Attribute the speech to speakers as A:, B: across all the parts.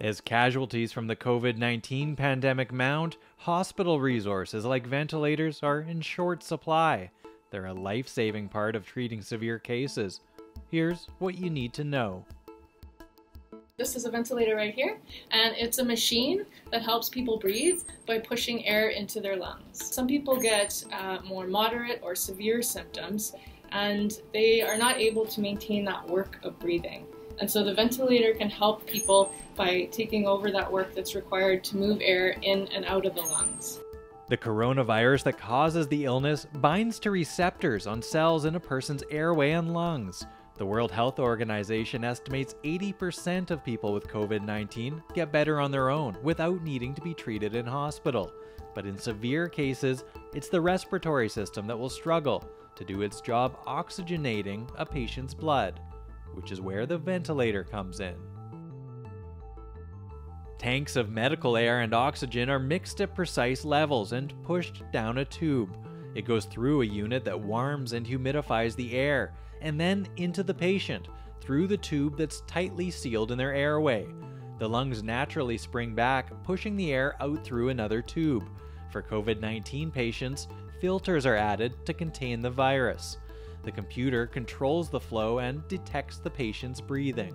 A: As casualties from the COVID 19 pandemic mount, hospital resources like ventilators are in short supply. They're a life saving part of treating severe cases. Here's what you need to know.
B: This is a ventilator right here, and it's a machine that helps people breathe by pushing air into their lungs. Some people get uh, more moderate or severe symptoms, and they are not able to maintain that work of breathing. And so the ventilator can help people by taking over that work that's required to move air in and out of the lungs.
A: The coronavirus that causes the illness binds to receptors on cells in a person's airway and lungs. The World Health Organization estimates 80% of people with COVID 19 get better on their own without needing to be treated in hospital. But in severe cases, it's the respiratory system that will struggle to do its job oxygenating a patient's blood, which is where the ventilator comes in. Tanks of medical air and oxygen are mixed at precise levels and pushed down a tube. It goes through a unit that warms and humidifies the air and then into the patient through the tube that's tightly sealed in their airway. The lungs naturally spring back, pushing the air out through another tube. For COVID 19 patients, filters are added to contain the virus. The computer controls the flow and detects the patient's breathing.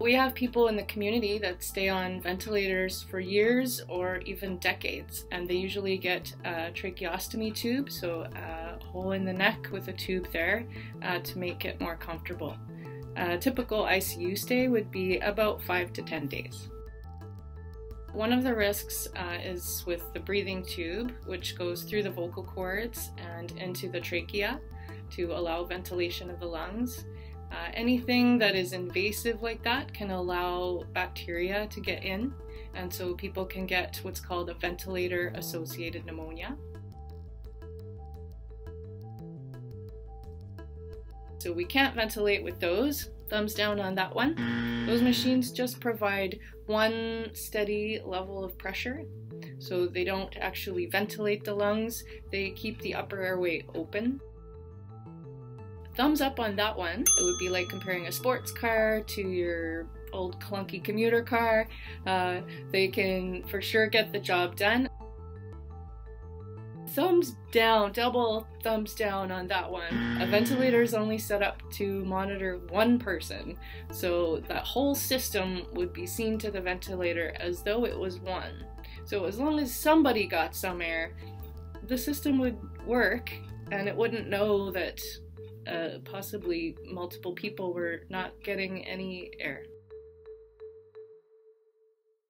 B: We have people in the community that stay on ventilators for years or even decades, and they usually get a tracheostomy tube, so a hole in the neck with a tube there uh, to make it more comfortable. A typical ICU stay would be about 5 to 10 days. One of the risks uh, is with the breathing tube, which goes through the vocal cords and into the trachea to allow ventilation of the lungs. Uh, anything that is invasive like that can allow bacteria to get in, and so people can get what's called a ventilator associated pneumonia. So we can't ventilate with those. Thumbs down on that one. Those machines just provide one steady level of pressure. So they don't actually ventilate the lungs, they keep the upper airway open thumbs up on that one. It would be like comparing a sports car to your old clunky commuter car. Uh, they can for sure get the job done. Thumbs down, double thumbs down on that one. A ventilator is only set up to monitor one person, so that whole system would be seen to the ventilator as though it was one. So as long as somebody got some air, the system would work and it wouldn't know that uh, possibly multiple people were not getting any air.